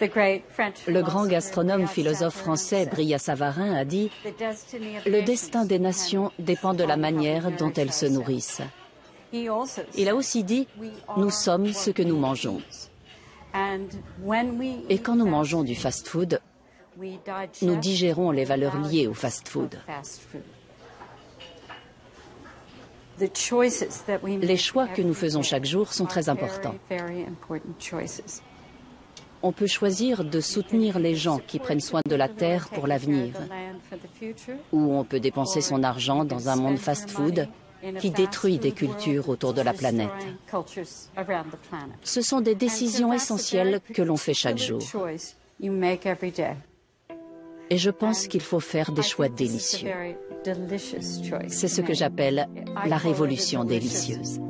Le grand gastronome philosophe français Brillat Savarin a dit Le destin des nations dépend de la manière dont elles se nourrissent. Il a aussi dit Nous sommes ce que nous mangeons. Et quand nous mangeons du fast-food, nous digérons les valeurs liées au fast-food. Les choix que nous faisons chaque jour sont très importants. On peut choisir de soutenir les gens qui prennent soin de la terre pour l'avenir, ou on peut dépenser son argent dans un monde fast-food qui détruit des cultures autour de la planète. Ce sont des décisions essentielles que l'on fait chaque jour. Et je pense qu'il faut faire des choix délicieux. C'est ce que j'appelle la révolution délicieuse.